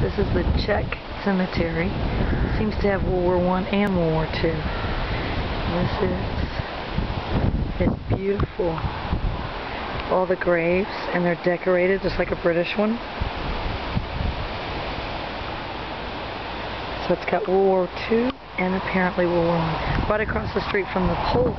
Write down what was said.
This is the Czech Cemetery. Seems to have World War One and World War Two. This is it's beautiful. All the graves and they're decorated just like a British one. So it's got World War Two and apparently World War One. Right across the street from the Poles